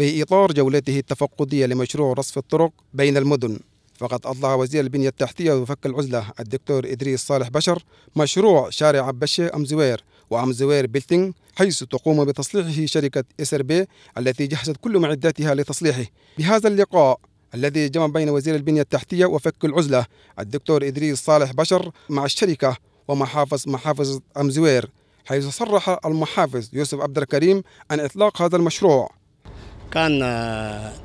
في إطار جولته التفقدية لمشروع رصف الطرق بين المدن. فقد أطلع وزير البنية التحتية وفك العزلة الدكتور إدريس صالح بشر مشروع شارع أبشة أم زوير وأم زوير بيلتين حيث تقوم بتصليحه شركة بي التي جهزت كل معداتها لتصليحه. بهذا اللقاء الذي جمع بين وزير البنية التحتية وفك العزلة الدكتور إدريس صالح بشر مع الشركة ومحافظ محافظ أم زوير حيث صرح المحافظ يوسف عبد الكريم عن إطلاق هذا المشروع. كان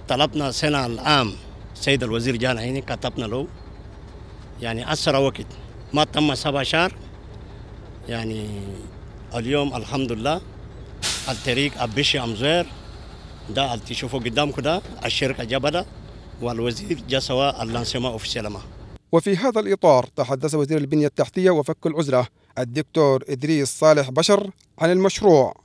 طلبنا سنة العام. سيد الوزير جانا هنا كتبنا له. يعني أسرع وقت. ما تم سبع شهر. يعني اليوم الحمد لله الطريق أبشي أمزوير ده اللي تشوفوا قدامكم ده الشركة جبلة والوزير جا سوا اللانسيما اوفيسيالما وفي هذا الإطار تحدث وزير البنية التحتية وفك العزلة الدكتور إدريس صالح بشر عن المشروع.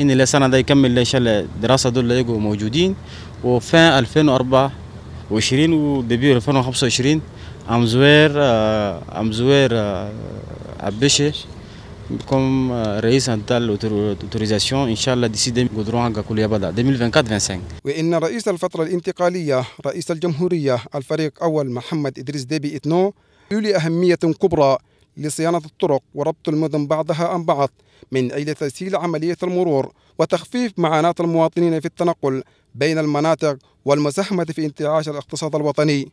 هنا السنة ده يكمل إن شاء الله الدراسة دول يبقوا موجودين. وفين 2024 ودبيو 2025 أمزوير أمزوير أبشي comme رئيس نتاع الاوتوريزاسيون إن شاء الله ديسي دي قدرون كل يبدا 2024 25 وإن رئيس الفترة الانتقالية رئيس الجمهورية الفريق أول محمد إدريس ديبي إتنو يولي أهمية كبرى لصيانة الطرق وربط المدن بعضها عن بعض من أجل تسهيل عملية المرور وتخفيف معاناة المواطنين في التنقل بين المناطق والمزاحمة في انتعاش الاقتصاد الوطني.